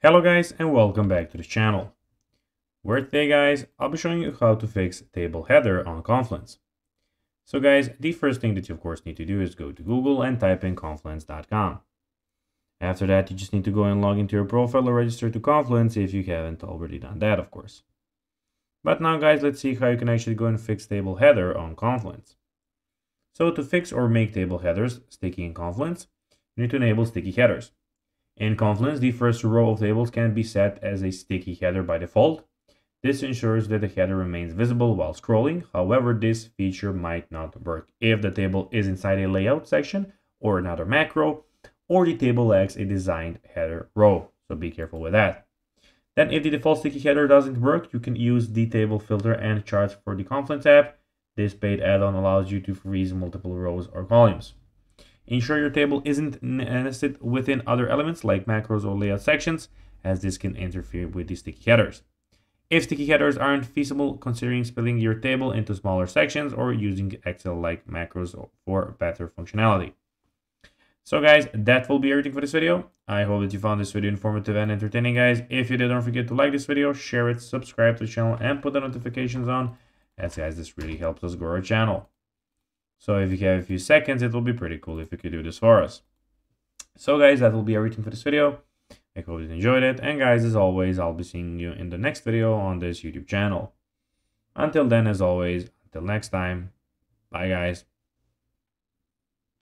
Hello guys and welcome back to the channel. Where today guys, I'll be showing you how to fix table header on Confluence. So guys, the first thing that you of course need to do is go to Google and type in confluence.com. After that, you just need to go and log into your profile or register to Confluence if you haven't already done that of course. But now guys, let's see how you can actually go and fix table header on Confluence. So to fix or make table headers sticky in Confluence, you need to enable sticky headers. In Confluence, the first row of tables can be set as a sticky header by default. This ensures that the header remains visible while scrolling. However, this feature might not work if the table is inside a layout section or another macro, or the table lacks a designed header row. So be careful with that. Then if the default sticky header doesn't work, you can use the table filter and charts for the Confluence app. This paid add-on allows you to freeze multiple rows or columns. Ensure your table isn't nested within other elements like macros or layout sections, as this can interfere with the sticky headers. If sticky headers aren't feasible, considering splitting your table into smaller sections or using Excel-like macros for better functionality. So guys, that will be everything for this video. I hope that you found this video informative and entertaining, guys. If you did, don't forget to like this video, share it, subscribe to the channel, and put the notifications on, as guys, this really helps us grow our channel. So if you have a few seconds, it will be pretty cool if you could do this for us. So guys, that will be everything for this video. I hope you enjoyed it. And guys, as always, I'll be seeing you in the next video on this YouTube channel. Until then, as always, until next time, bye guys.